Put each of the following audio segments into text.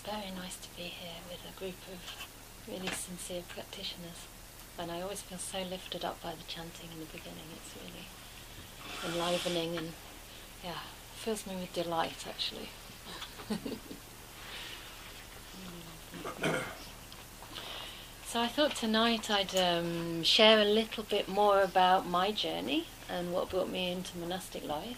it's very nice to be here with a group of really sincere practitioners. And I always feel so lifted up by the chanting in the beginning. It's really enlivening and, yeah, fills me with delight actually. so I thought tonight I'd um, share a little bit more about my journey and what brought me into monastic life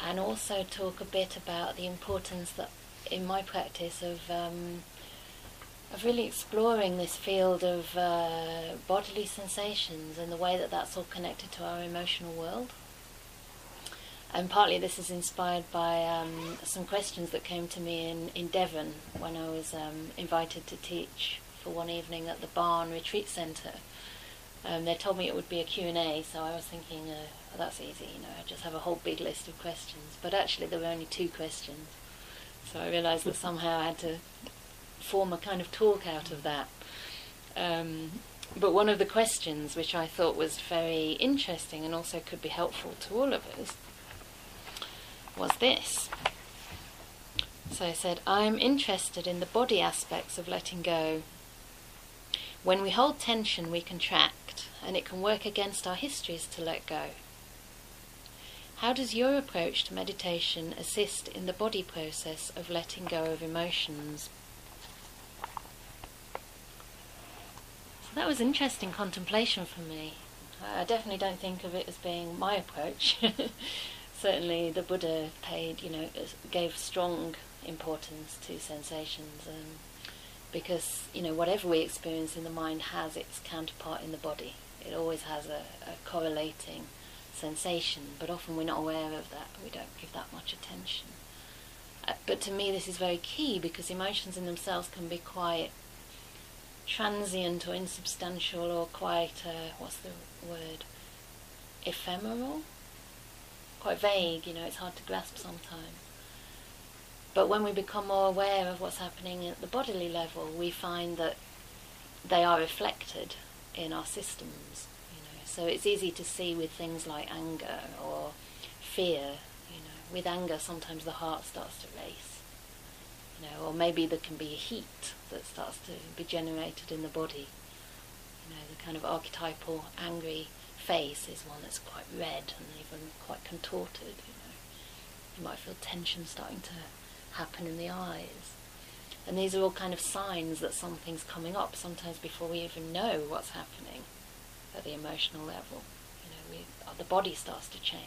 and also talk a bit about the importance that in my practice of um, of really exploring this field of uh, bodily sensations and the way that that's all connected to our emotional world. And partly this is inspired by um, some questions that came to me in, in Devon when I was um, invited to teach for one evening at the Barn Retreat Centre. Um, they told me it would be a Q&A, so I was thinking, uh, oh, that's easy, you know, I just have a whole big list of questions. But actually there were only two questions. So I realised that somehow I had to form a kind of talk out of that. Um, but one of the questions, which I thought was very interesting and also could be helpful to all of us, was this. So I said, I'm interested in the body aspects of letting go. When we hold tension, we contract, and it can work against our histories to let go. How does your approach to meditation assist in the body process of letting go of emotions? So that was interesting contemplation for me. I definitely don't think of it as being my approach. Certainly, the Buddha paid, you know, gave strong importance to sensations, um, because you know whatever we experience in the mind has its counterpart in the body. It always has a, a correlating sensation, but often we're not aware of that. We don't give that much attention. Uh, but to me, this is very key because emotions in themselves can be quite transient or insubstantial or quite, uh, what's the word, ephemeral? Quite vague, you know, it's hard to grasp sometimes. But when we become more aware of what's happening at the bodily level, we find that they are reflected in our systems. So it's easy to see with things like anger or fear. You know, with anger, sometimes the heart starts to race. You know, or maybe there can be a heat that starts to be generated in the body. You know, the kind of archetypal angry face is one that's quite red and even quite contorted. You know, you might feel tension starting to happen in the eyes. And these are all kind of signs that something's coming up, sometimes before we even know what's happening at the emotional level. You know, we, uh, the body starts to change.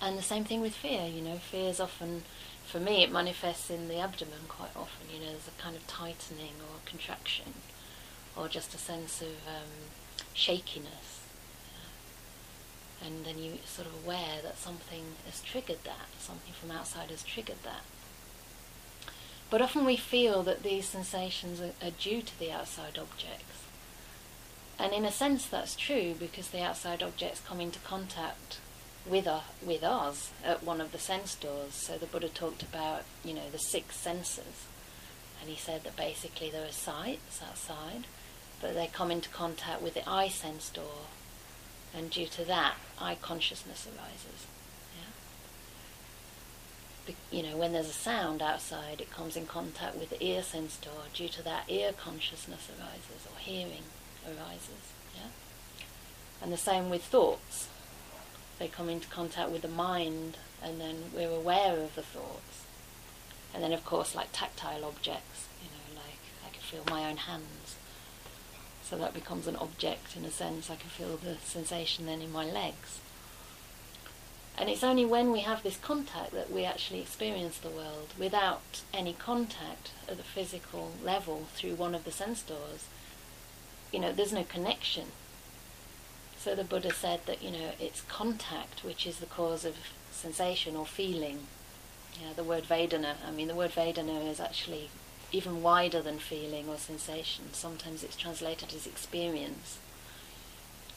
And the same thing with fear. You know, fear is often, for me, it manifests in the abdomen quite often. You know, there's a kind of tightening or contraction, or just a sense of um, shakiness. And then you sort of aware that something has triggered that, something from outside has triggered that. But often we feel that these sensations are, are due to the outside objects. And in a sense, that's true because the outside objects come into contact with, with us at one of the sense doors. So the Buddha talked about, you know, the six senses. And he said that basically there are sights outside, but they come into contact with the eye sense door. And due to that, eye consciousness arises. Yeah? you know, when there's a sound outside, it comes in contact with the ear sense door. Due to that, ear consciousness arises, or hearing arises. Yeah? And the same with thoughts. They come into contact with the mind and then we're aware of the thoughts. And then of course like tactile objects, you know, like I can feel my own hands. So that becomes an object in a sense. I can feel the sensation then in my legs. And it's only when we have this contact that we actually experience the world. Without any contact at the physical level through one of the sense doors, you know, there's no connection. So the Buddha said that, you know, it's contact which is the cause of sensation or feeling. Yeah, the word Vedana, I mean, the word Vedana is actually even wider than feeling or sensation. Sometimes it's translated as experience.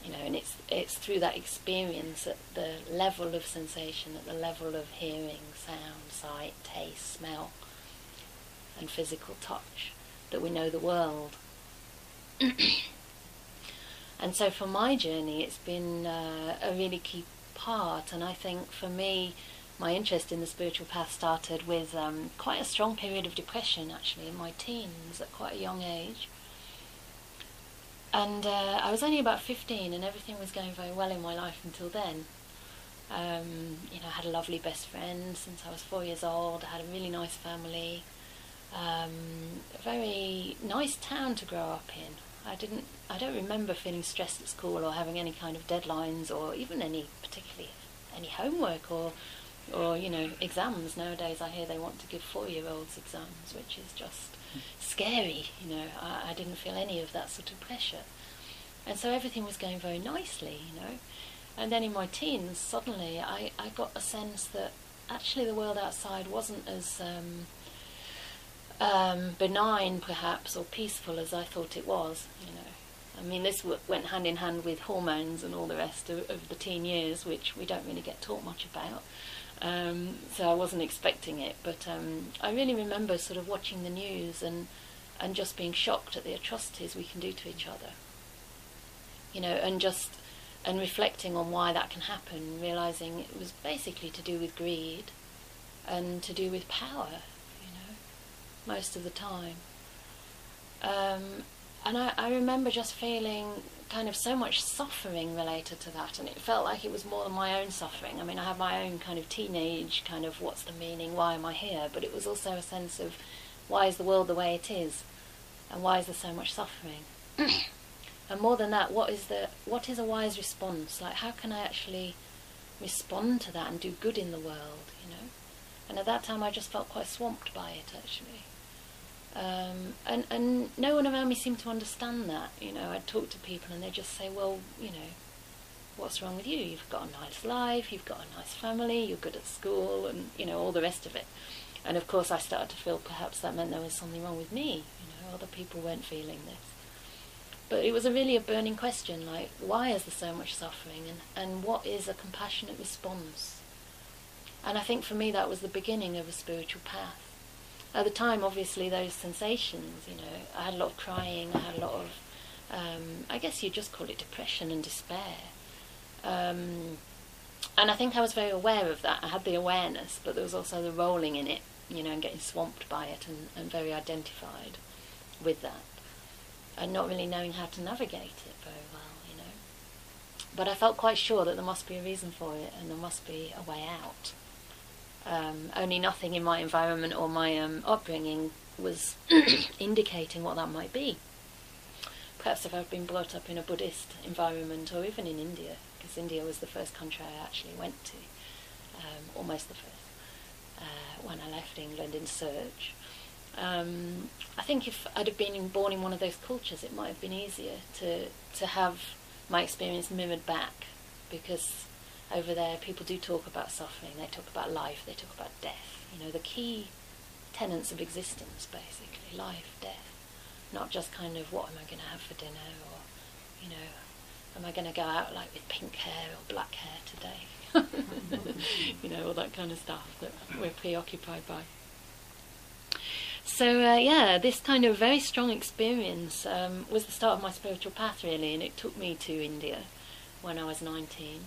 You know, and it's it's through that experience at the level of sensation, at the level of hearing, sound, sight, taste, smell, and physical touch, that we know the world. and so for my journey, it's been uh, a really key part. And I think for me, my interest in the spiritual path started with um, quite a strong period of depression, actually, in my teens at quite a young age. And uh, I was only about 15, and everything was going very well in my life until then. Um, you know, I had a lovely best friend since I was four years old. I had a really nice family. Um, a very nice town to grow up in. I didn't. I don't remember feeling stressed at school or having any kind of deadlines or even any particularly any homework or or you know exams. Nowadays, I hear they want to give four-year-olds exams, which is just scary. You know, I, I didn't feel any of that sort of pressure, and so everything was going very nicely. You know, and then in my teens, suddenly I, I got a sense that actually the world outside wasn't as um, um, benign, perhaps, or peaceful as I thought it was. You know, I mean, this w- went hand in hand with hormones and all the rest of, of, the teen years, which we don't really get taught much about. Um, so I wasn't expecting it, but um, I really remember sort of watching the news and and just being shocked at the atrocities we can do to each other. You know, and just and reflecting on why that can happen, realizing it was basically to do with greed and to do with power, most of the time. Um, and I, I remember just feeling kind of so much suffering related to that, and it felt like it was more than my own suffering. I mean, I had my own kind of teenage kind of what's the meaning, why am I here? But it was also a sense of why is the world the way it is, and why is there so much suffering? And more than that, what is the what is a wise response? Like how can I actually respond to that and do good in the world, you know? And at that time I just felt quite swamped by it actually. Um, and and no one around me seemed to understand that. You know, I'd talk to people and they'd just say, Well, you know, what's wrong with you? You've got a nice life, you've got a nice family, you're good at school and, you know, all the rest of it. And of course I started to feel perhaps that meant there was something wrong with me, you know, other people weren't feeling this. But it was a really a burning question, like why is there so much suffering, and and what is a compassionate response? And I think for me that was the beginning of a spiritual path. At the time, obviously, those sensations, you know, I had a lot of crying, I had a lot of, um, I guess you'd just call it depression and despair. Um, and I think I was very aware of that. I had the awareness, but there was also the rolling in it, you know, and getting swamped by it and, and very identified with that and not really knowing how to navigate it very well, you know. But I felt quite sure that there must be a reason for it and there must be a way out. Um, only nothing in my environment or my um, upbringing was indicating what that might be. Perhaps if I'd been brought up in a Buddhist environment or even in India, because India was the first country I actually went to, um, almost the first, uh, when I left England in search. Um, I think if I'd have been born in one of those cultures, it might have been easier to to have my experience mirrored back, because over there people do talk about suffering, they talk about life, they talk about death. You know, the key tenets of existence, basically, life, death, not just kind of what am I going to have for dinner, or you know, am I going to go out like with pink hair or black hair today? you know, all that kind of stuff that we're preoccupied by. So uh, yeah, this kind of very strong experience um, was the start of my spiritual path, really, and it took me to India when I was 19.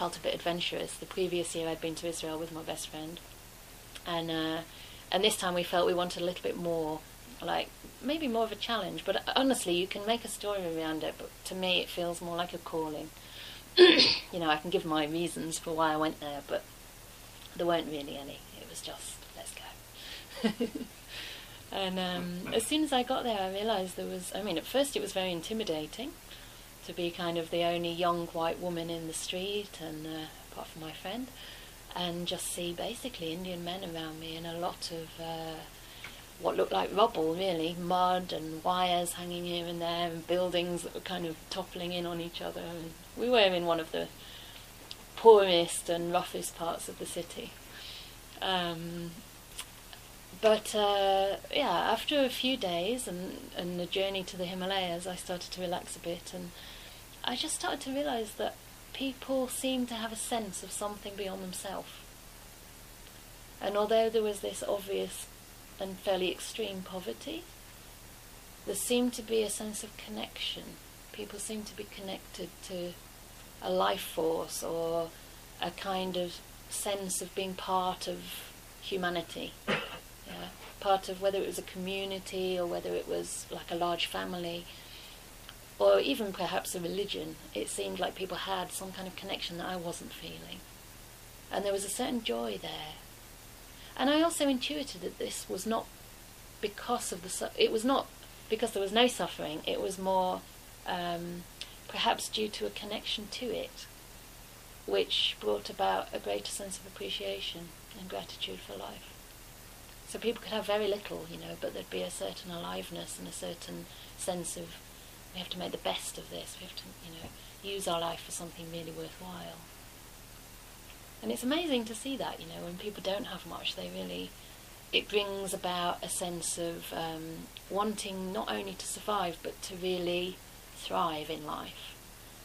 Felt a bit adventurous. The previous year, I'd been to Israel with my best friend, and uh, and this time we felt we wanted a little bit more, like maybe more of a challenge. But honestly, you can make a story around it. But to me, it feels more like a calling. you know, I can give my reasons for why I went there, but there weren't really any. It was just let's go. and um, as soon as I got there, I realised there was. I mean, at first it was very intimidating to be kind of the only young white woman in the street, and uh, apart from my friend, and just see basically Indian men around me and a lot of uh, what looked like rubble, really, mud and wires hanging here and there, and buildings that were kind of toppling in on each other. And we were in one of the poorest and roughest parts of the city. Um, but uh, yeah, after a few days and, and the journey to the Himalayas, I started to relax a bit, and I just started to realize that people seem to have a sense of something beyond themselves. And although there was this obvious and fairly extreme poverty, there seemed to be a sense of connection. People seemed to be connected to a life force or a kind of sense of being part of humanity. Yeah, part of whether it was a community or whether it was like a large family or even perhaps a religion. It seemed like people had some kind of connection that I wasn't feeling. And there was a certain joy there. And I also intuited that this was not because of the su- it was not because there was no suffering. It was more um, perhaps due to a connection to it, which brought about a greater sense of appreciation and gratitude for life. So people could have very little, you know, but there'd be a certain aliveness and a certain sense of we have to make the best of this. We have to, you know, use our life for something really worthwhile. And it's amazing to see that, you know, when people don't have much, they really it brings about a sense of um, wanting not only to survive but to really thrive in life.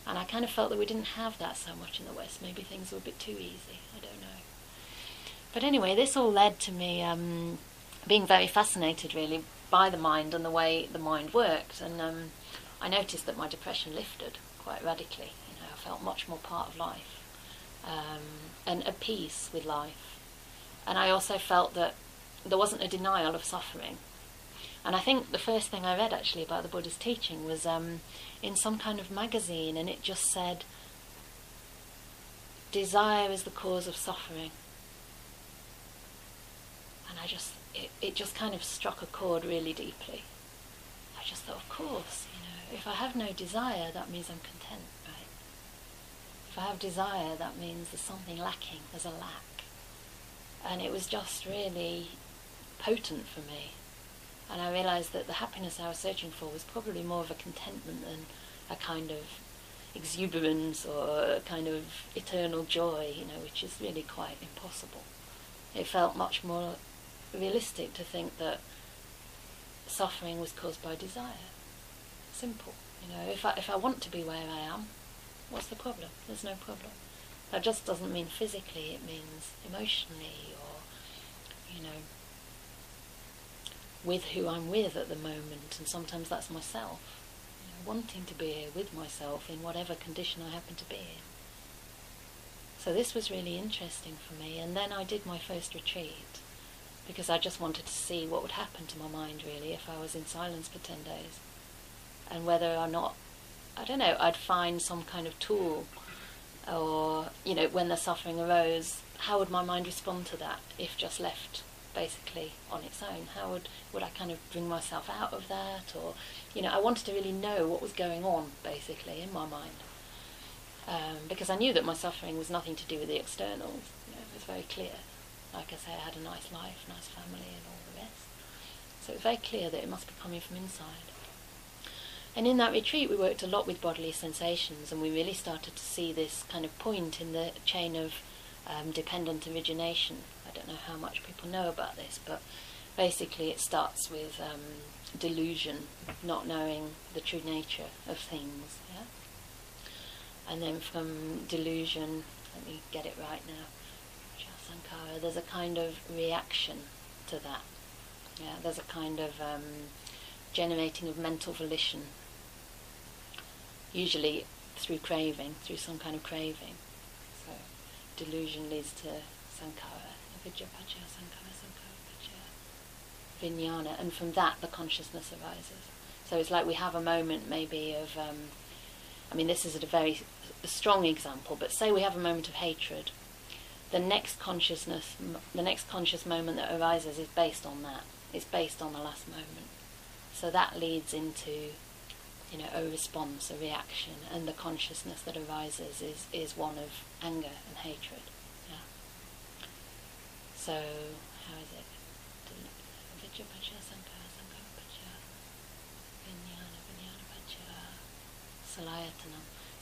And I kind of felt that we didn't have that so much in the West. Maybe things were a bit too easy. I don't know. But anyway, this all led to me um, being very fascinated, really, by the mind and the way the mind worked. And um, I noticed that my depression lifted quite radically. You know, I felt much more part of life um, and at peace with life. And I also felt that there wasn't a denial of suffering. And I think the first thing I read actually about the Buddha's teaching was um, in some kind of magazine, and it just said, Desire is the cause of suffering. And I just, it, it just kind of struck a chord really deeply. I just thought, of course, you know, if I have no desire, that means I'm content, right? If I have desire, that means there's something lacking, there's a lack. And it was just really potent for me. And I realised that the happiness I was searching for was probably more of a contentment than a kind of exuberance or a kind of eternal joy, you know, which is really quite impossible. It felt much more realistic to think that suffering was caused by desire. Simple. You know, if I, if I want to be where I am, what's the problem? There's no problem. That just doesn't mean physically, it means emotionally or, you know, with who I'm with at the moment, and sometimes that's myself. You know, wanting to be here with myself in whatever condition I happen to be in. So this was really interesting for me, and then I did my first retreat because I just wanted to see what would happen to my mind really if I was in silence for 10 days and whether or not, I don't know, I'd find some kind of tool or, you know, when the suffering arose, how would my mind respond to that if just left basically on its own? How would, would I kind of bring myself out of that? Or, you know, I wanted to really know what was going on basically in my mind. Um, because I knew that my suffering was nothing to do with the externals. You know, it was very clear. Like I say, I had a nice life, nice family, and all the rest. So it was very clear that it must be coming from inside. And in that retreat, we worked a lot with bodily sensations, and we really started to see this kind of point in the chain of um, dependent origination. I don't know how much people know about this, but basically it starts with um, delusion, not knowing the true nature of things. Yeah? And then from delusion, let me get it right now, Sankhara, there's a kind of reaction to that. Yeah, there's a kind of um, generating of mental volition, usually through craving, through some kind of craving So delusion leads to sankhara, avidya pacha sankara, sankhara pacha vijnana, and from that the consciousness arises. So it's like we have a moment maybe of, um, I mean, this is a very strong example, but say we have a moment of hatred. The next consciousness, the next conscious moment that arises is based on that. It's based on the last moment. So that leads into you know, a response, a reaction, and the consciousness that arises is, is one of anger and hatred. Yeah. So, how is it?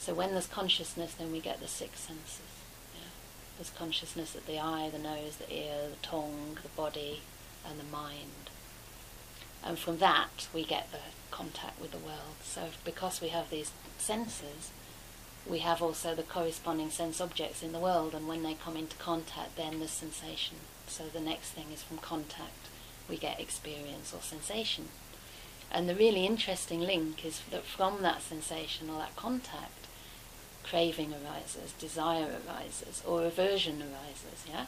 So when there's consciousness, then we get the six senses. There's consciousness at the eye, the nose, the ear, the tongue, the body, and the mind. And from that, we get the contact with the world. So because we have these senses, we have also the corresponding sense objects in the world, and when they come into contact, then the sensation. So the next thing is from contact, we get experience or sensation. And the really interesting link is that from that sensation or that contact, craving arises, desire arises, or aversion arises, yeah?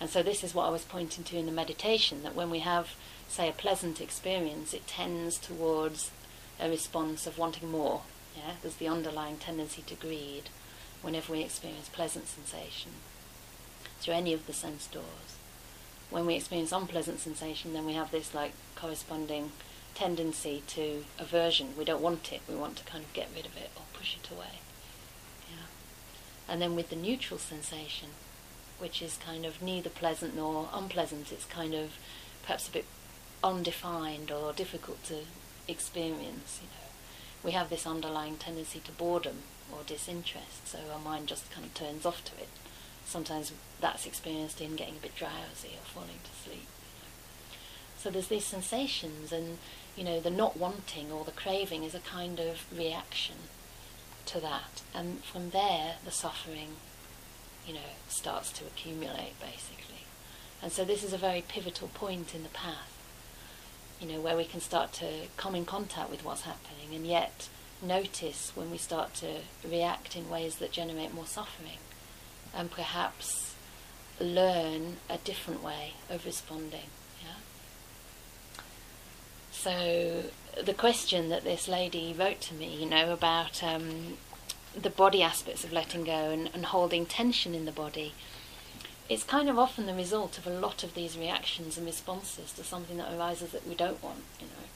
And so this is what I was pointing to in the meditation, that when we have, say, a pleasant experience, it tends towards a response of wanting more, yeah? There's the underlying tendency to greed whenever we experience pleasant sensation through any of the sense doors. When we experience unpleasant sensation, then we have this like corresponding tendency to aversion. We don't want it. We want to kind of get rid of it or push it away. And then with the neutral sensation, which is kind of neither pleasant nor unpleasant, it's kind of perhaps a bit undefined or difficult to experience. You know, we have this underlying tendency to boredom or disinterest, so our mind just kind of turns off to it. Sometimes that's experienced in getting a bit drowsy or falling to sleep. So there's these sensations, and you know, the not wanting or the craving is a kind of reaction to that. And from there, the suffering, you know, starts to accumulate basically. And so this is a very pivotal point in the path, you know, where we can start to come in contact with what's happening and yet notice when we start to react in ways that generate more suffering and perhaps learn a different way of responding. So the question that this lady wrote to me, you know, about um, the body aspects of letting go and, and holding tension in the body, it's kind of often the result of a lot of these reactions and responses to something that arises that we don't want, you know.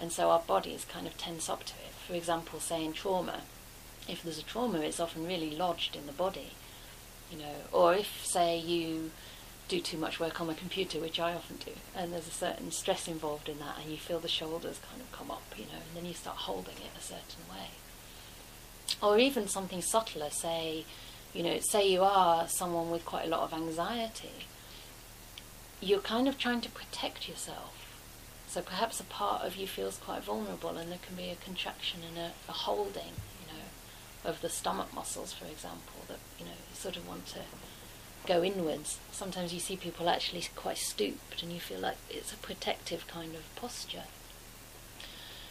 And so our bodies kind of tense up to it. For example, say in trauma, if there's a trauma, it's often really lodged in the body, you know. Or if, say, you do too much work on the computer, which I often do, and there's a certain stress involved in that, and you feel the shoulders kind of come up, you know, and then you start holding it a certain way. Or even something subtler, say, you know, say you are someone with quite a lot of anxiety, you're kind of trying to protect yourself. So perhaps a part of you feels quite vulnerable, and there can be a contraction and a, a holding, you know, of the stomach muscles, for example, that you know you sort of want to go inwards. Sometimes you see people actually quite stooped, and you feel like it's a protective kind of posture.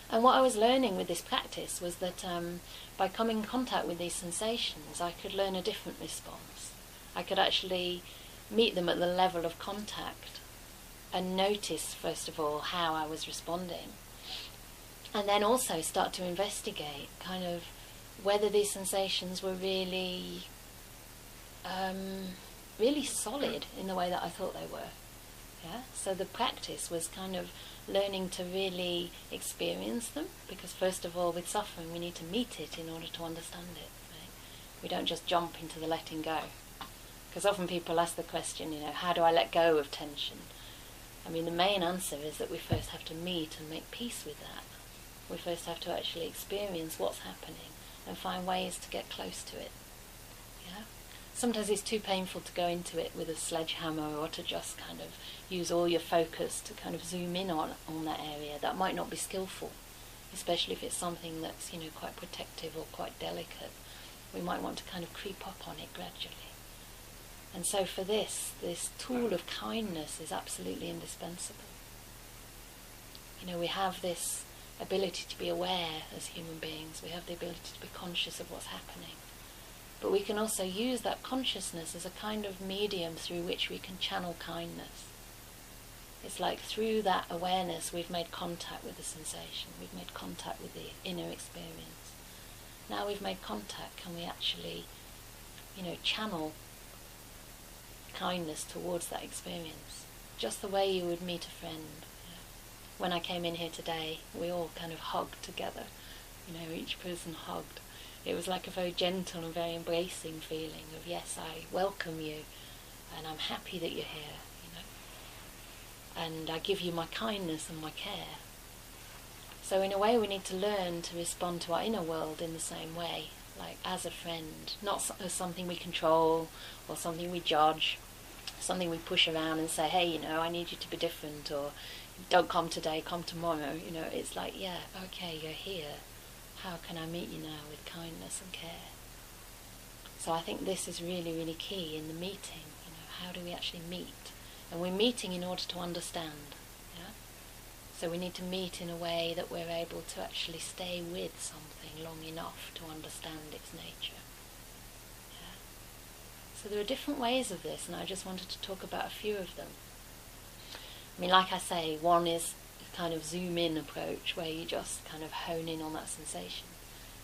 And what I was learning with this practice was that um, by coming in contact with these sensations, I could learn a different response. I could actually meet them at the level of contact and notice, first of all, how I was responding. And then also start to investigate kind of whether these sensations were really um, really solid in the way that I thought they were. Yeah. So the practice was kind of learning to really experience them, because first of all, with suffering, we need to meet it in order to understand it. Right? We don't just jump into the letting go, because often people ask the question, you know, how do I let go of tension? I mean, the main answer is that we first have to meet and make peace with that. We first have to actually experience what's happening and find ways to get close to it sometimes it's too painful to go into it with a sledgehammer or to just kind of use all your focus to kind of zoom in on, on that area. That might not be skillful, especially if it's something that's, you know, quite protective or quite delicate. We might want to kind of creep up on it gradually. And so for this, this tool of kindness is absolutely indispensable. You know, we have this ability to be aware as human beings. We have the ability to be conscious of what's happening. But we can also use that consciousness as a kind of medium through which we can channel kindness. It's like through that awareness we've made contact with the sensation, we've made contact with the inner experience. Now we've made contact, can we actually, you know, channel kindness towards that experience? Just the way you would meet a friend. When I came in here today, we all kind of hugged together. You know, each person hugged it was like a very gentle and very embracing feeling of yes, I welcome you, and I'm happy that you're here, you know, and I give you my kindness and my care. So in a way, we need to learn to respond to our inner world in the same way, like as a friend, not as something we control or something we judge, something we push around and say, hey, you know, I need you to be different, or don't come today, come tomorrow. You know, it's like, yeah, okay, you're here how can I meet you now with kindness and care? So I think this is really, really key in the meeting. You know, how do we actually meet? And we're meeting in order to understand. Yeah? So we need to meet in a way that we're able to actually stay with something long enough to understand its nature. So there are different ways of this, and I just wanted to talk about a few of them. I mean, like I say, one is kind of zoom in approach where you just kind of hone in on that sensation.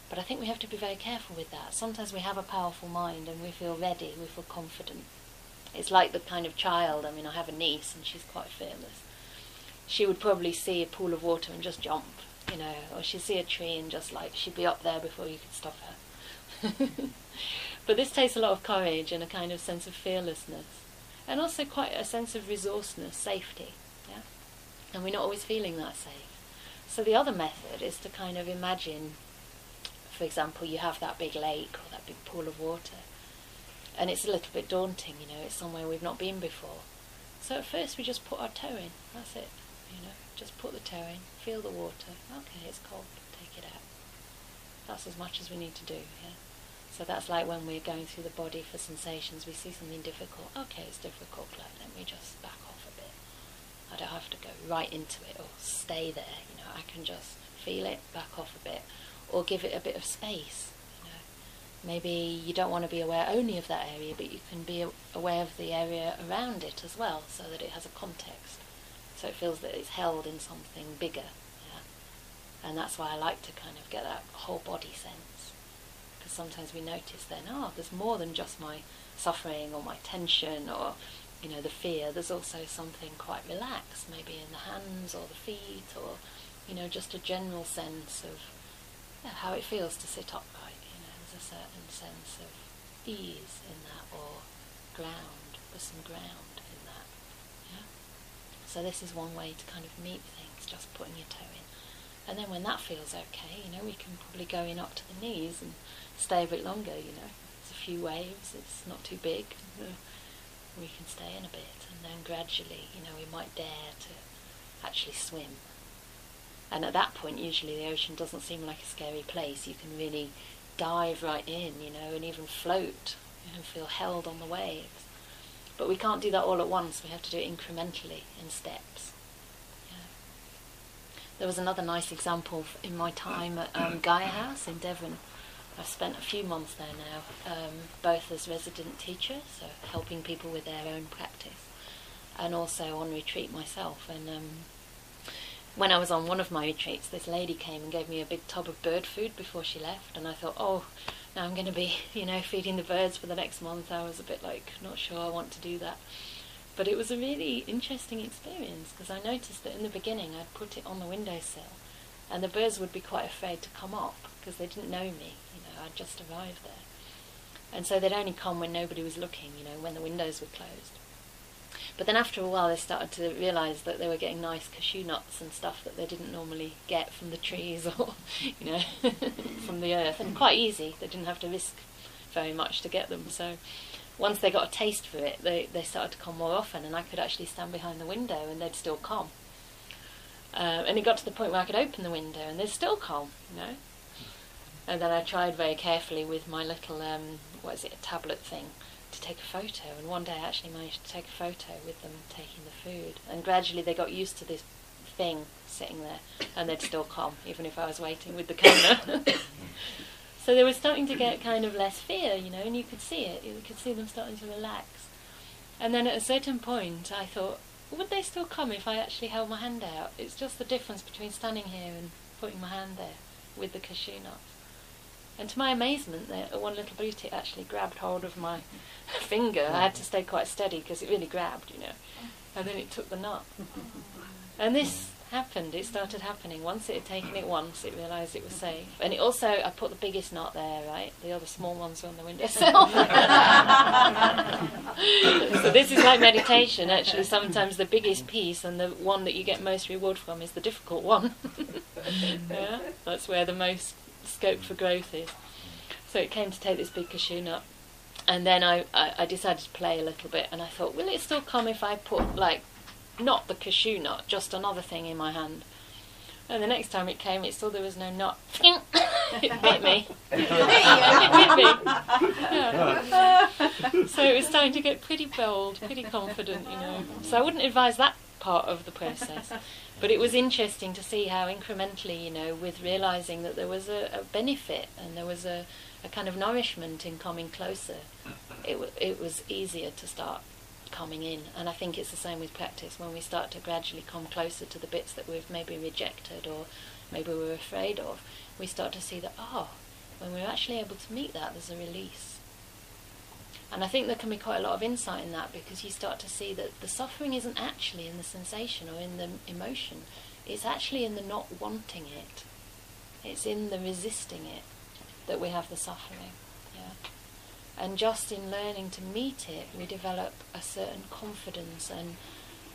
But I think we have to be very careful with that. Sometimes we have a powerful mind and we feel ready, we feel confident. It's like the kind of child, I mean, I have a niece and she's quite fearless. She would probably see a pool of water and just jump, you know, or she'd see a tree and just like, she'd be up there before you could stop her. but this takes a lot of courage and a kind of sense of fearlessness. And also quite a sense of resourcefulness, safety. And we're not always feeling that safe. So the other method is to kind of imagine for example, you have that big lake or that big pool of water, and it's a little bit daunting, you know, it's somewhere we've not been before. So at first we just put our toe in, that's it, you know, just put the toe in, feel the water, okay, it's cold, take it out. That's as much as we need to do, yeah. So that's like when we're going through the body for sensations, we see something difficult, okay, it's difficult, let me just back off. I don't have to go right into it or stay there, you know, I can just feel it, back off a bit or give it a bit of space. You know. Maybe you don't want to be aware only of that area, but you can be aware of the area around it as well, so that it has a context. So it feels that it's held in something bigger. Yeah? And that's why I like to kind of get that whole body sense. Because sometimes we notice then, oh, there's more than just my suffering or my tension or you know the fear there's also something quite relaxed maybe in the hands or the feet or you know just a general sense of how it feels to sit upright. You know, there's a certain sense of ease in that, or ground. There's some ground in that. Yeah. So this is one way to kind of meet things, just putting your toe in. And then when that feels okay, you know, we can probably go in up to the knees and stay a bit longer. You know, it's a few waves. It's not too big. We can stay in a bit, and then gradually, you know, we might dare to actually swim and at that point, usually the ocean doesn't seem like a scary place. You can really dive right in, you know, and even float and feel held on the waves. But we can't do that all at once. We have to do it incrementally in steps. There was another nice example in my time at um, Gaia House in Devon. I've spent a few months there now, um, both as resident teacher, so helping people with their own practice, and also on retreat myself. And um, when I was on one of my retreats, this lady came and gave me a big tub of bird food before she left, and I thought, oh, now I'm going to be, you know, feeding the birds for the next month. I was a bit like, not sure I want to do that. But it was a really interesting experience because I noticed that in the beginning I'd put it on the windowsill, and the birds would be quite afraid to come up because they didn't know me. You know, I'd just arrived there, and so they'd only come when nobody was looking. You know, when the windows were closed. But then after a while, they started to realise that they were getting nice cashew nuts and stuff that they didn't normally get from the trees or, you know, from the earth, and quite easy. They didn't have to risk very much to get them. So once they got a taste for it, they, they started to come more often, and I could actually stand behind the window and they'd still come. Uh, and it got to the point where I could open the window and they'd still come, you know. And then I tried very carefully with my little, um, what is it, a tablet thing to take a photo. And one day I actually managed to take a photo with them taking the food. And gradually they got used to this thing sitting there, and they'd still come, even if I was waiting with the camera. so they were starting to get kind of less fear, you know, and you could see it. You could see them starting to relax. And then at a certain point, I thought, would they still come if I actually held my hand out? It's just the difference between standing here and putting my hand there with the cashew nuts. And to my amazement, the, one little booty actually grabbed hold of my finger. I had to stay quite steady because it really grabbed, you know. And then it took the nut. And this happened. It started happening. Once it had taken it once, it realised it was safe. And it also, I put the biggest knot there, right? The other small ones were on the windowsill. so this is like meditation. Actually, sometimes the biggest piece and the one that you get most reward from is the difficult one. yeah, that's where the most scope for growth is. So it came to take this big cashew nut. And then I, I, I decided to play a little bit, and I thought, will it still come if I put, like, not the cashew nut, just another thing in my hand? And the next time it came, it saw there was no nut. it bit me. it bit me. Yeah. So it was starting to get pretty bold, pretty confident, you know. So I wouldn't advise that part of the process. But it was interesting to see how incrementally, you know, with realizing that there was a, a benefit and there was a, a kind of nourishment in coming closer, it, w- it was easier to start coming in. And I think it's the same with practice. When we start to gradually come closer to the bits that we've maybe rejected or maybe we're afraid of, we start to see that, oh, when we're actually able to meet that, there's a release. And I think there can be quite a lot of insight in that because you start to see that the suffering isn't actually in the sensation or in the emotion, it's actually in the not wanting it. It's in the resisting it that we have the suffering. Yeah. And just in learning to meet it, we develop a certain confidence and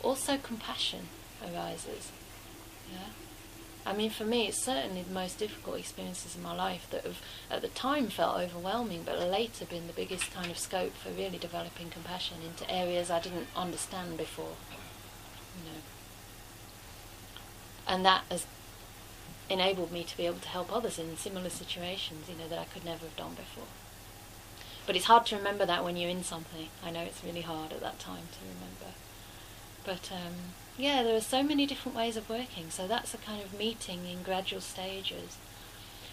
also compassion arises. Yeah. I mean, for me, it's certainly the most difficult experiences in my life that have, at the time, felt overwhelming, but later been the biggest kind of scope for really developing compassion into areas I didn't understand before. You know, and that has enabled me to be able to help others in similar situations, you know, that I could never have done before. But it's hard to remember that when you're in something. I know it's really hard at that time to remember. But um, yeah, there are so many different ways of working. So that's a kind of meeting in gradual stages.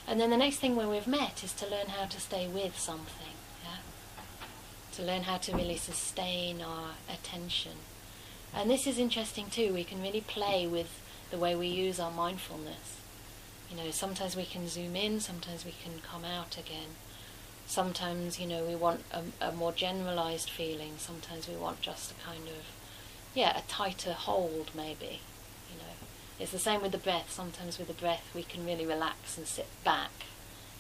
And then the next thing when we've met is to learn how to stay with something. Yeah? To learn how to really sustain our attention. And this is interesting too. We can really play with the way we use our mindfulness. You know, sometimes we can zoom in, sometimes we can come out again. Sometimes, you know, we want a, a more generalized feeling. Sometimes we want just a kind of, yeah, a tighter hold, maybe. You know, it's the same with the breath. Sometimes with the breath, we can really relax and sit back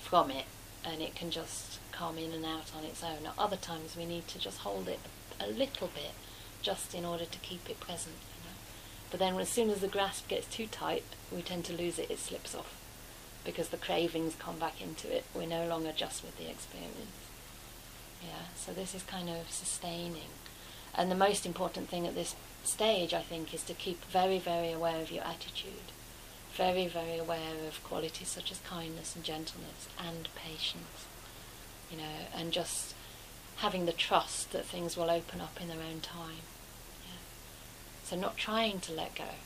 from it, and it can just come in and out on its own. At other times, we need to just hold it a little bit, just in order to keep it present. You know? But then, as soon as the grasp gets too tight, we tend to lose it. It slips off because the cravings come back into it. We're no longer just with the experience. Yeah, so this is kind of sustaining. And the most important thing at this stage, I think, is to keep very, very aware of your attitude. Very, very aware of qualities such as kindness and gentleness and patience. You know, and just having the trust that things will open up in their own time. Yeah. So not trying to let go.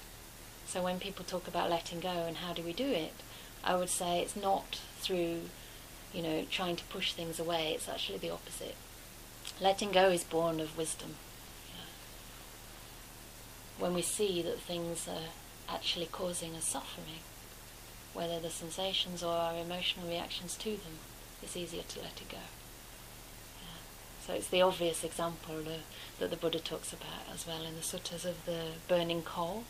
So when people talk about letting go and how do we do it, I would say it's not through, you know, trying to push things away. It's actually the opposite. Letting go is born of wisdom. When we see that things are actually causing us suffering, whether the sensations or our emotional reactions to them, it's easier to let it go. Yeah. So it's the obvious example uh, that the Buddha talks about as well in the suttas of the burning coal.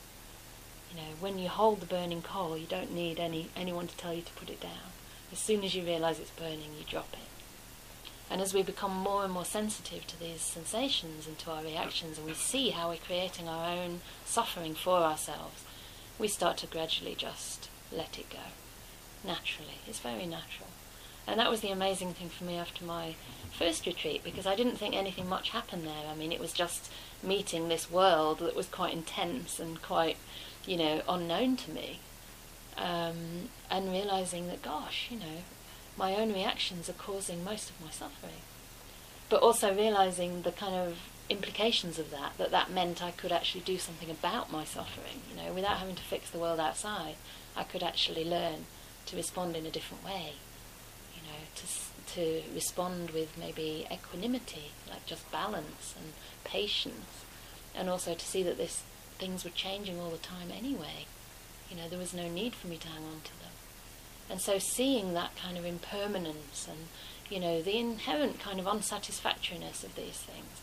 You know, when you hold the burning coal, you don't need any anyone to tell you to put it down. As soon as you realize it's burning, you drop it. And as we become more and more sensitive to these sensations and to our reactions, and we see how we're creating our own suffering for ourselves, we start to gradually just let it go. Naturally. It's very natural. And that was the amazing thing for me after my first retreat, because I didn't think anything much happened there. I mean, it was just meeting this world that was quite intense and quite you know, unknown to me. Um, and realizing that, gosh, you know, my own reactions are causing most of my suffering. But also realizing the kind of implications of that, that that meant I could actually do something about my suffering, you know, without having to fix the world outside. I could actually learn to respond in a different way, you know, to, to respond with maybe equanimity, like just balance and patience, and also to see that this things were changing all the time anyway. You know, there was no need for me to hang on to them. And so seeing that kind of impermanence and, you know, the inherent kind of unsatisfactoriness of these things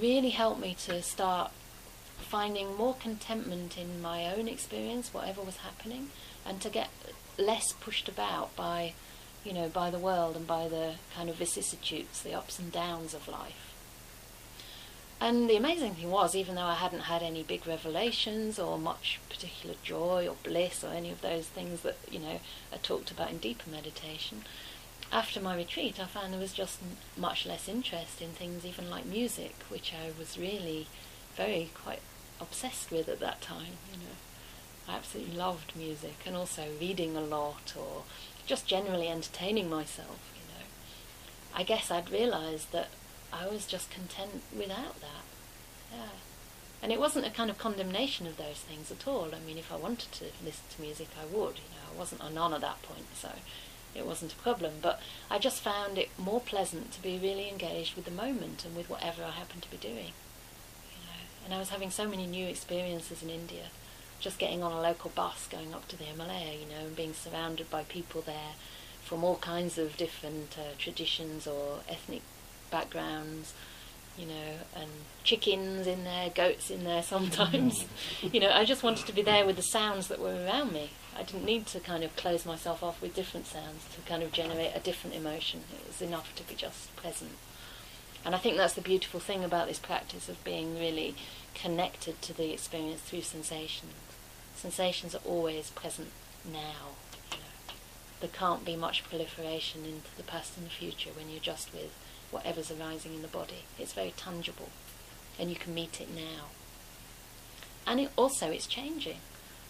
really helped me to start finding more contentment in my own experience, whatever was happening, and to get less pushed about by, you know, by the world and by the kind of vicissitudes, the ups and downs of life. And the amazing thing was, even though I hadn't had any big revelations or much particular joy or bliss or any of those things that, you know, are talked about in deeper meditation, after my retreat I found there was just much less interest in things even like music, which I was really very quite obsessed with at that time, you know. I absolutely loved music and also reading a lot or just generally entertaining myself, you know. I guess I'd realised that I was just content without that. Yeah. And it wasn't a kind of condemnation of those things at all. I mean, if I wanted to listen to music, I would. You know, I wasn't a nun at that point, so it wasn't a problem. But I just found it more pleasant to be really engaged with the moment and with whatever I happened to be doing. You know, and I was having so many new experiences in India. Just getting on a local bus, going up to the Himalaya, you know, and being surrounded by people there from all kinds of different uh, traditions or ethnic backgrounds, you know, and chickens in there, goats in there sometimes. you know, I just wanted to be there with the sounds that were around me. I didn't need to kind of close myself off with different sounds to kind of generate a different emotion. It was enough to be just present. And I think that's the beautiful thing about this practice of being really connected to the experience through sensations. Sensations are always present now. You know. There can't be much proliferation into the past and the future when you're just with whatever's arising in the body. It's very tangible, and you can meet it now. And it also, it's changing.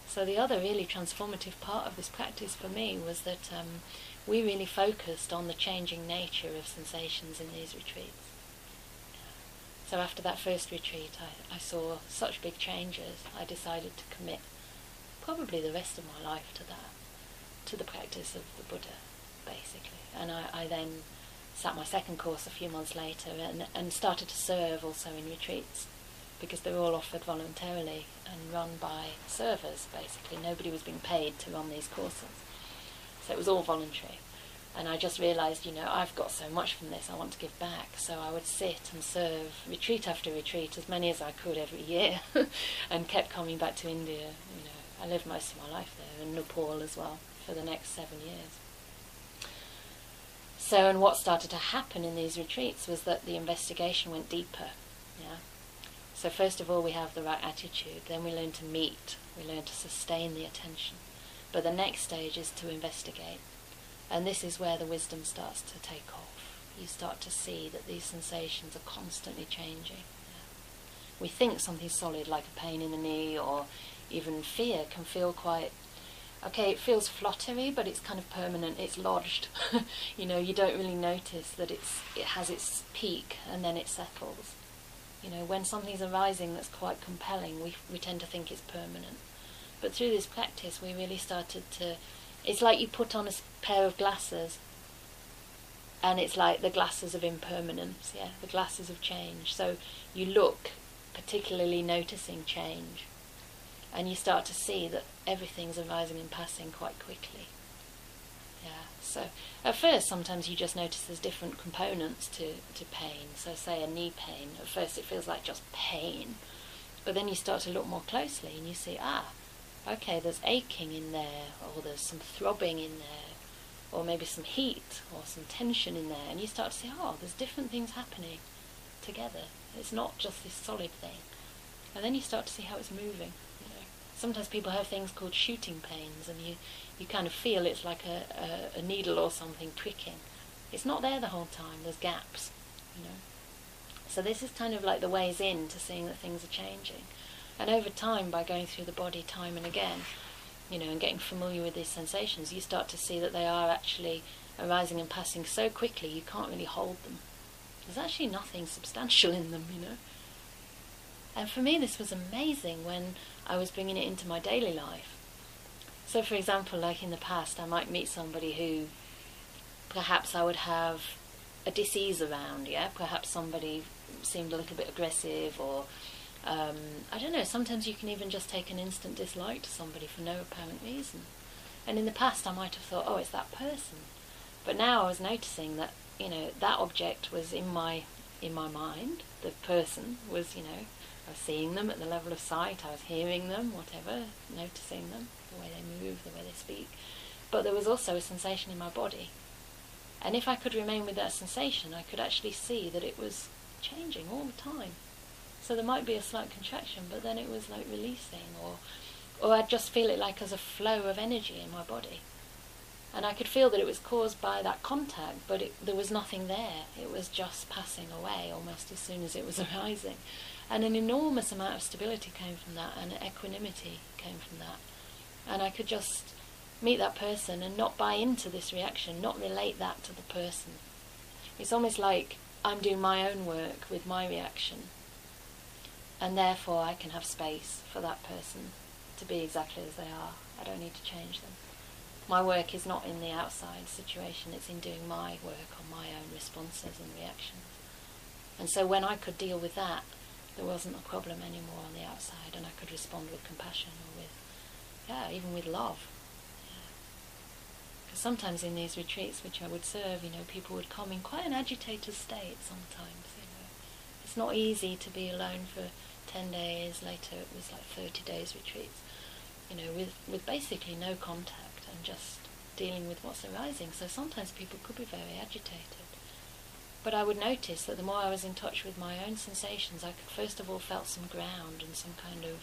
So the other really transformative part of this practice for me was that um, we really focused on the changing nature of sensations in these retreats. So after that first retreat, I, I saw such big changes. I decided to commit probably the rest of my life to that, to the practice of the Buddha, basically. And I, I then sat my second course a few months later and, and started to serve also in retreats because they were all offered voluntarily and run by servers basically. Nobody was being paid to run these courses. So it was all voluntary. And I just realised, you know, I've got so much from this, I want to give back. So I would sit and serve retreat after retreat, as many as I could every year, and kept coming back to India. You know, I lived most of my life there, and Nepal as well, for the next seven years. So, and what started to happen in these retreats was that the investigation went deeper. Yeah. So first of all, we have the right attitude. Then we learn to meet. We learn to sustain the attention. But the next stage is to investigate, and this is where the wisdom starts to take off. You start to see that these sensations are constantly changing. Yeah. We think something solid, like a pain in the knee or even fear, can feel quite okay, it feels fluttery, but it's kind of permanent. It's lodged. you know, you don't really notice that it's it has its peak and then it settles. You know, when something's arising that's quite compelling, we we tend to think it's permanent. But through this practice, we really started to. It's like you put on a pair of glasses, and it's like the glasses of impermanence. Yeah, the glasses of change. So you look, particularly noticing change and you start to see that everything's arising and passing quite quickly. Yeah. So at first, sometimes you just notice there's different components to to pain. So say a knee pain. At first, it feels like just pain, but then you start to look more closely and you see ah, okay, there's aching in there, or there's some throbbing in there, or maybe some heat or some tension in there, and you start to see oh, there's different things happening together. It's not just this solid thing, and then you start to see how it's moving sometimes people have things called shooting pains, and you, you kind of feel it's like a, a, a needle or something pricking. It's not there the whole time. There's gaps, you know. So this is kind of like the ways in to seeing that things are changing. And over time, by going through the body time and again, you know, and getting familiar with these sensations, you start to see that they are actually arising and passing so quickly you can't really hold them. There's actually nothing substantial in them, you know. And for me, this was amazing when I was bringing it into my daily life. So, for example, like in the past, I might meet somebody who perhaps I would have a disease around, yeah? Perhaps somebody seemed a little bit aggressive or um, I don't know, sometimes you can even just take an instant dislike to somebody for no apparent reason. And in the past, I might have thought, oh, it's that person. But now I was noticing that, you know, that object was in my in my mind. The person was, you know, I was seeing them at the level of sight, I was hearing them, whatever, noticing them, the way they move, the way they speak. But there was also a sensation in my body. And if I could remain with that sensation, I could actually see that it was changing all the time. So there might be a slight contraction, but then it was like releasing, or, or I'd just feel it like as a flow of energy in my body. And I could feel that it was caused by that contact, but it, there was nothing there. It was just passing away almost as soon as it was arising. And an enormous amount of stability came from that, and equanimity came from that. And I could just meet that person and not buy into this reaction, not relate that to the person. It's almost like I'm doing my own work with my reaction, and therefore I can have space for that person to be exactly as they are. I don't need to change them. my work is not in the outside situation, it's in doing my work on my own responses and reactions. And so when I could deal with that, there wasn't a problem anymore on the outside, and I could respond with compassion or with, yeah, even with love. Because sometimes in these retreats which I would serve, you know, people would come in quite an agitated state sometimes, you know. It's not easy to be alone for 10 days, later it was like 30 days retreats, you know, with, with basically no contact and just dealing with what's arising. So sometimes people could be very agitated. But I would notice that the more I was in touch with my own sensations, I could first of all felt some ground and some kind of,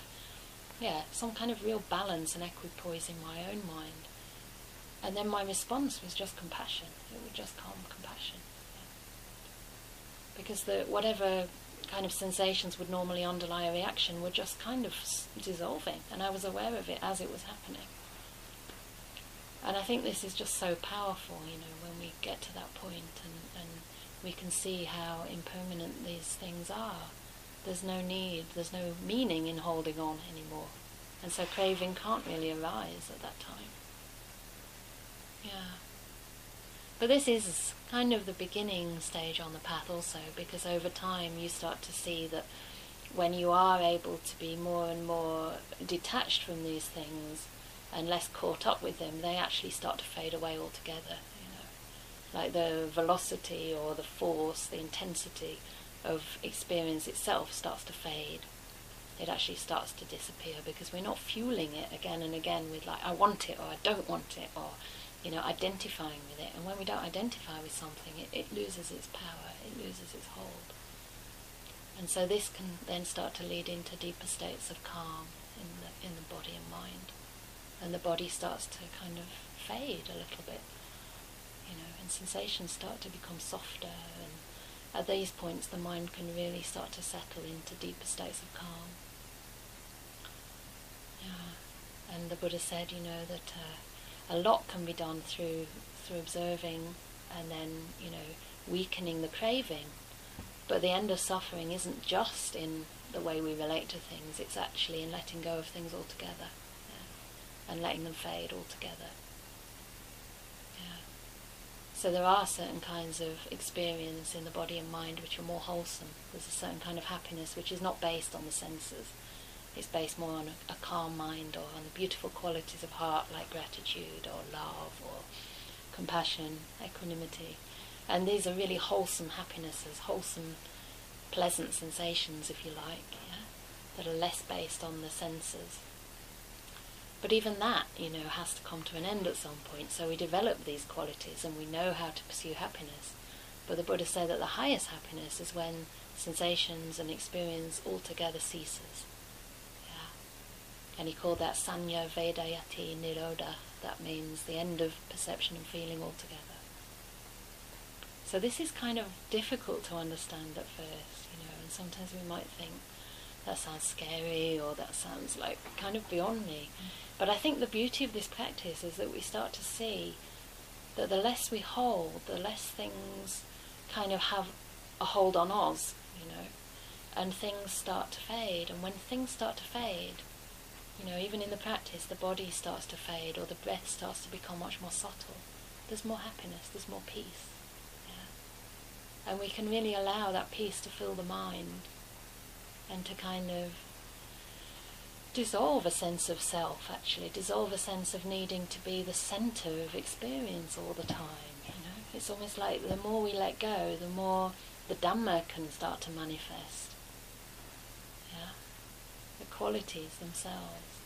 yeah, some kind of real balance and equipoise in my own mind. And then my response was just compassion. It would just come compassion. Because the whatever kind of sensations would normally underlie a reaction were just kind of dissolving, and I was aware of it as it was happening. And I think this is just so powerful, you know, when we get to that point and, and we can see how impermanent these things are. There's no need, there's no meaning in holding on anymore. And so craving can't really arise at that time. Yeah. But this is kind of the beginning stage on the path also, because over time you start to see that when you are able to be more and more detached from these things and less caught up with them, they actually start to fade away altogether. Like the velocity or the force, the intensity of experience itself starts to fade. It actually starts to disappear because we're not fueling it again and again with like I want it or I don't want it or you know, identifying with it. And when we don't identify with something, it, it loses its power, it loses its hold. And so this can then start to lead into deeper states of calm in the, in the body and mind. And the body starts to kind of fade a little bit, and sensations start to become softer. And at these points, the mind can really start to settle into deeper states of calm. Yeah. And the Buddha said, you know, that uh, a lot can be done through through observing and then you know weakening the craving but the end of suffering isn't just in the way we relate to things it's actually in letting go of things altogether yeah, and letting them fade altogether. So there are certain kinds of experience in the body and mind which are more wholesome there's a certain kind of happiness which is not based on the senses it's based more on a, a, calm mind or on the beautiful qualities of heart like gratitude or love or compassion, equanimity. And these are really wholesome happinesses, wholesome, pleasant sensations, if you like, yeah? that are less based on the senses. But even that, you know, has to come to an end at some point. So we develop these qualities and we know how to pursue happiness. But the Buddha said that the highest happiness is when sensations and experience altogether ceases Yeah. and he called that Sanya Vedayati Nirodha. That means the end of perception and feeling altogether. So this is kind of difficult to understand at first, you know, and sometimes we might think that sounds scary or that sounds like kind of beyond me. But I think the beauty of this practice is that we start to see that the less we hold, the less things kind of have a hold on us, you know, and things start to fade. And when things start to fade, you know, even in the practice, the body starts to fade or the breath starts to become much more subtle. There's more happiness, there's more peace. And we can really allow that peace to fill the mind and to kind of dissolve a sense of self, actually, dissolve a sense of needing to be the center of experience all the time. You know, it's almost like the more we let go, the more the Dhamma can start to manifest. Yeah, the qualities themselves.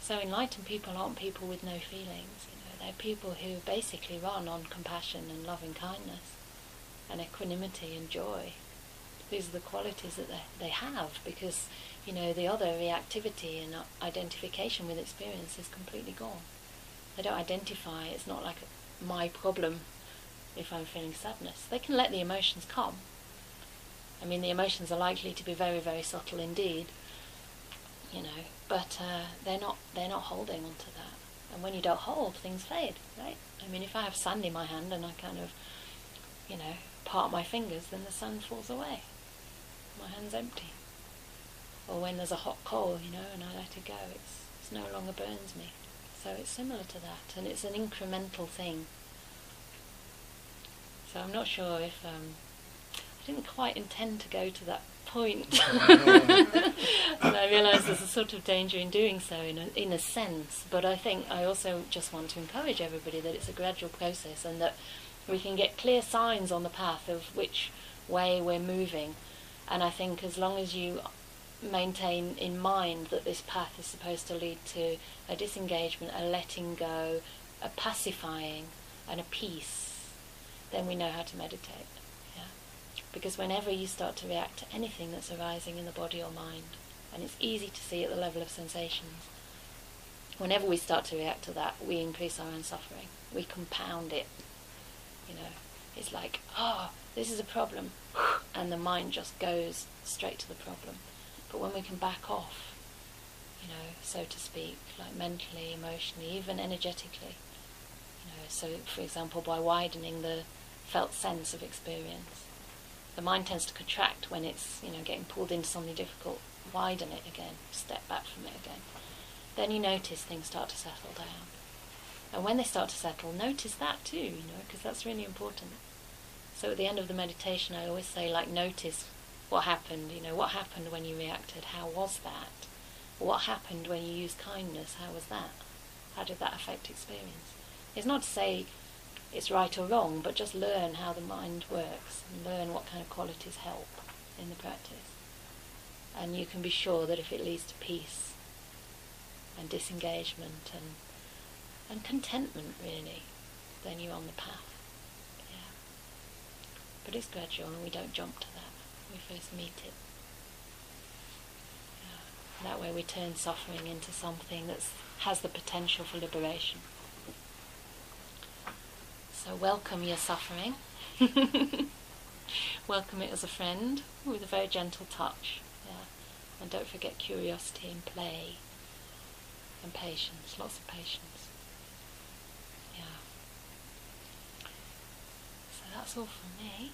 So enlightened people aren't people with no feelings. You know, they're people who basically run on compassion and loving kindness, and equanimity and joy. These are the qualities that they, they have because you know the other reactivity and identification with experience is completely gone. They don't identify. It's not like my problem if I'm feeling sadness. They can let the emotions come. I mean, the emotions are likely to be very, very subtle indeed, you know, but uh, they're not they're not holding onto that. And when you don't hold, things fade, right? I mean, if I have sand in my hand and I kind of, you know, part my fingers, then the sand falls away. My hand's empty. Or when there's a hot coal, you know, and I let it go, it's, it no longer burns me. So it's similar to that, and it's an incremental thing. So I'm not sure if um, I didn't quite intend to go to that point, and I realise there's a sort of danger in doing so, in a, in a sense. But I think I also just want to encourage everybody that it's a gradual process, and that we can get clear signs on the path of which way we're moving. And I think as long as you maintain in mind that this path is supposed to lead to a disengagement, a letting go, a pacifying, and a peace, then we know how to meditate. Yeah? Because whenever you start to react to anything that's arising in the body or mind, and it's easy to see at the level of sensations, whenever we start to react to that, we increase our own suffering. We compound it. You know, it's like, oh, this is a problem, and the mind just goes straight to the problem. But when we can back off, you know, so to speak, like mentally, emotionally, even energetically, you know, so for example, by widening the felt sense of experience, the mind tends to contract when it's, you know, getting pulled into something difficult. Widen it again, step back from it again. Then you notice things start to settle down. And when they start to settle, notice that too, you know, because that's really important. So at the end of the meditation, I always say, like, notice what happened, you know, what happened when you reacted, how was that? What happened when you used kindness, how was that? How did that affect experience? It's not to say it's right or wrong, but just learn how the mind works and learn what kind of qualities help in the practice. And you can be sure that if it leads to peace and disengagement and and contentment really, then you're on the path. But it's gradual and we don't jump to that we first meet it. Yeah. That way we turn suffering into something that has the potential for liberation. So welcome your suffering. welcome it as a friend with a very gentle touch. Yeah. And don't forget curiosity and play and patience, lots of patience. Yeah. So that's all from me.